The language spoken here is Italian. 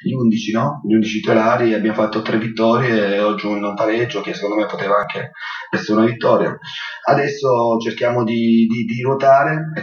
gli 11, no? Gli 11 titolari, abbiamo fatto tre vittorie e oggi un pareggio che secondo me poteva anche essere una vittoria. Adesso cerchiamo di, di, di ruotare